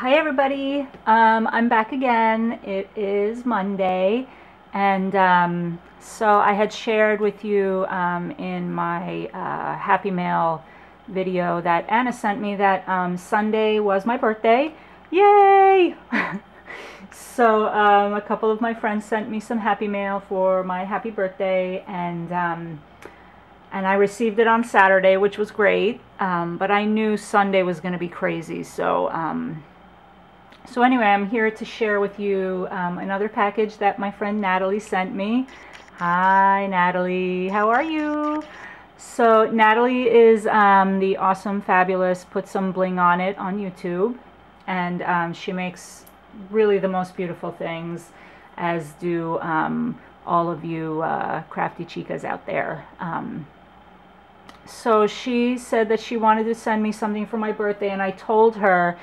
Hi everybody, um, I'm back again. It is Monday and um, so I had shared with you um, in my uh, Happy Mail video that Anna sent me that um, Sunday was my birthday. Yay! so um, a couple of my friends sent me some Happy Mail for my happy birthday and um, and I received it on Saturday, which was great. but I knew Sunday was going to be crazy, so so anyway, I'm here to share with you um, another package that my friend Natalie sent me. Hi Natalie, how are you? So Natalie is um, the awesome, fabulous, put some bling on it on YouTube. And um, she makes really the most beautiful things, as do um, all of you uh, crafty chicas out there. Um, so she said that she wanted to send me something for my birthday, and I told her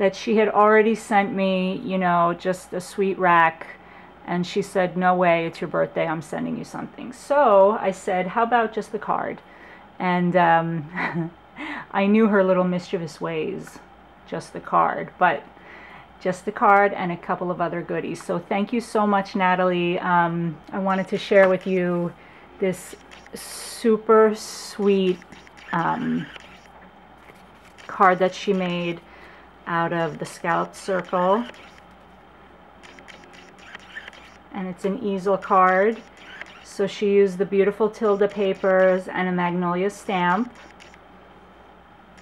that she had already sent me, you know, just a sweet RAK. And she said, no way, it's your birthday, I'm sending you something. So I said, how about just the card? And um, I knew her little mischievous ways, just the card. But just the card and a couple of other goodies. So thank you so much, Natalie. Um, I wanted to share with you this super sweet um, card that she made out of the Scout Circle. And it's an easel card. So she used the beautiful Tilda papers and a Magnolia stamp.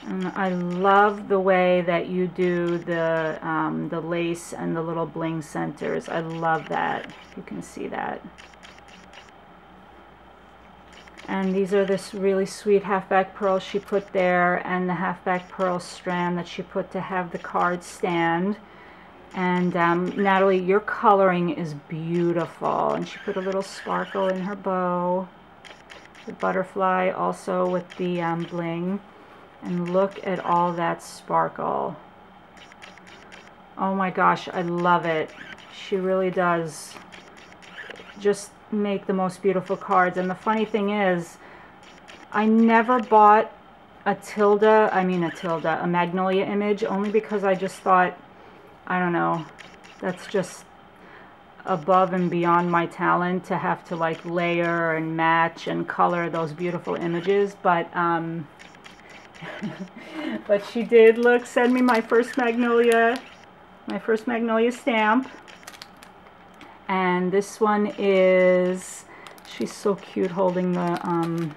And I love the way that you do the, um, the lace and the little bling centers. I love that. You can see that. And these are this really sweet halfback pearls she put there and the halfback pearl strand that she put to have the card stand. And um, Natalie, your coloring is beautiful. And she put a little sparkle in her bow. The butterfly also with the um, bling. And look at all that sparkle. Oh my gosh, I love it. She really does. Just make the most beautiful cards. And the funny thing is, I never bought a Tilda, I mean a Tilda, a Magnolia image, only because I just thought, I don't know, that's just above and beyond my talent to have to like layer and match and color those beautiful images. But, um, but she did, look, send me my first Magnolia, my first Magnolia stamp and this one is she's so cute holding the um,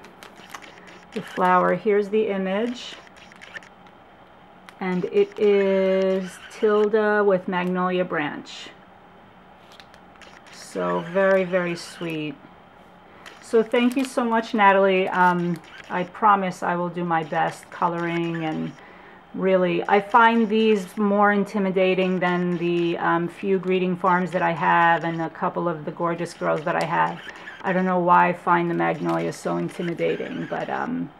the flower. Here's the image. And it is Tilda with Magnolia Branch. So very very sweet. So thank you so much Natalie. Um, I promise I will do my best coloring and really. I find these more intimidating than the um, few greeting farms that I have and a couple of the Gorjuss girls that I have. I don't know why I find the Magnolia so intimidating, but um,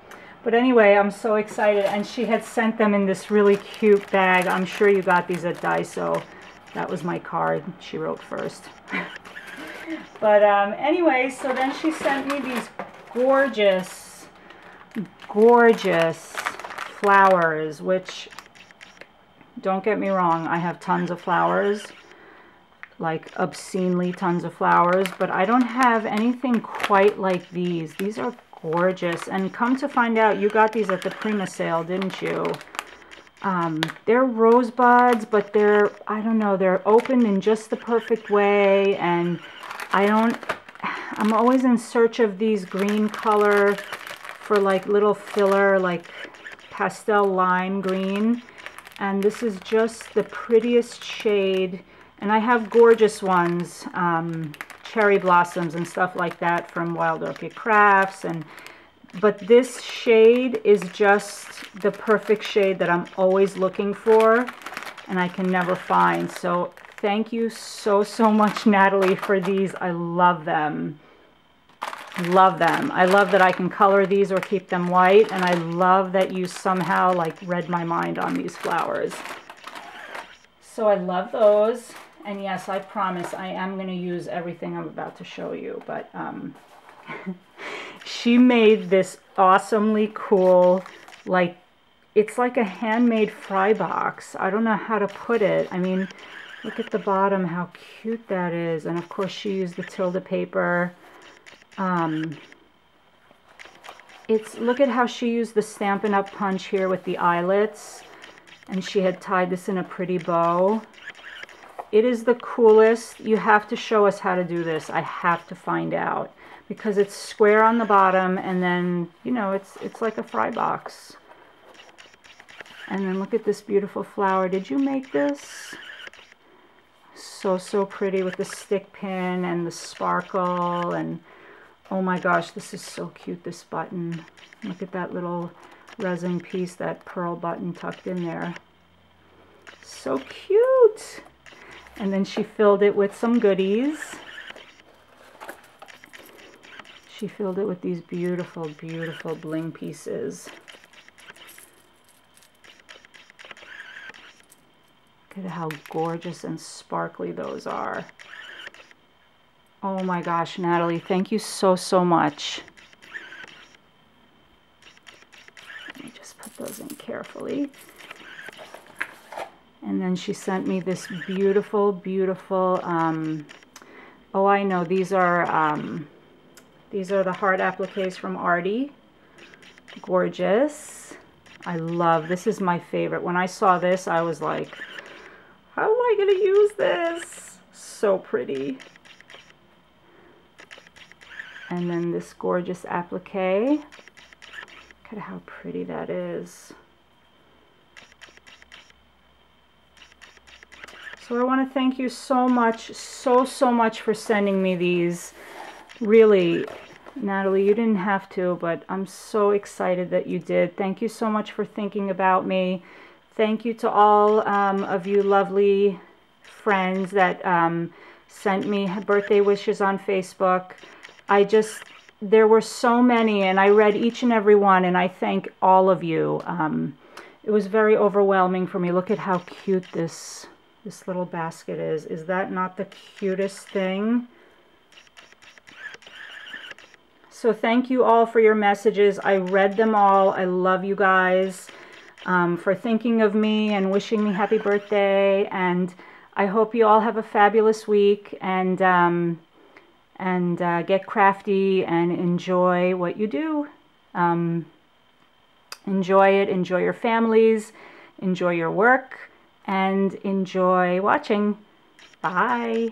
but anyway, I'm so excited. And she had sent them in this really cute bag. I'm sure you got these at Daiso. That was my card she wrote first. but um, anyway, so then she sent me these gorgeous, gorgeous flowers, which, don't get me wrong, I have tons of flowers, like obscenely tons of flowers, but I don't have anything quite like these. These are gorgeous, and come to find out, you got these at the Prima sale, didn't you? Um, they're rosebuds, but they're, I don't know, they're opened in just the perfect way, and I don't, I'm always in search of these green color for like little filler, like pastel lime green. And this is just the prettiest shade. And I have gorgeous ones, um, cherry blossoms and stuff like that from Wild Orchid Crafts. And But this shade is just the perfect shade that I'm always looking for and I can never find. So thank you so, so much, Natalie, for these. I love them. Love them. I love that I can color these or keep them white, and I love that you somehow like read my mind on these flowers. So I love those. And yes, I promise I am going to use everything I'm about to show you, but um, she made this awesomely cool, like it's like a handmade fry box. I don't know how to put it. I mean, look at the bottom, how cute that is. And of course she used the Tilda paper. Um, it's, look at how she used the Stampin' Up! punch here with the eyelets. And she had tied this in a pretty bow. It is the coolest. You have to show us how to do this. I have to find out. Because it's square on the bottom and then, you know, it's, it's like a fry box. And then look at this beautiful flower. Did you make this? So, so pretty with the stick pin and the sparkle. And oh my gosh, this is so cute, this button. Look at that little resin piece, that pearl button tucked in there. So cute. And then she filled it with some goodies. She filled it with these beautiful, beautiful bling pieces. Look at how gorgeous and sparkly those are. Oh my gosh, Natalie, thank you so, so much. Let me just put those in carefully. And then she sent me this beautiful, beautiful, um, oh, I know, these are, um, these are the heart appliques from Artie. Gorgeous. I love, this is my favorite. When I saw this, I was like, how am I going to use this? So pretty. And then this gorgeous applique. Look at how pretty that is. So I want to thank you so much, so, so much for sending me these. Really, Natalie, you didn't have to, but I'm so excited that you did. Thank you so much for thinking about me. Thank you to all um, of you lovely friends that um, sent me birthday wishes on Facebook. I just, there were so many, and I read each and every one, and I thank all of you. Um, it was very overwhelming for me. Look at how cute this, this little basket is. Is that not the cutest thing? So thank you all for your messages. I read them all. I love you guys um, for thinking of me and wishing me happy birthday. And I hope you all have a fabulous week and, um, and uh, get crafty and enjoy what you do. Um, enjoy it, enjoy your families, enjoy your work, and enjoy watching. Bye.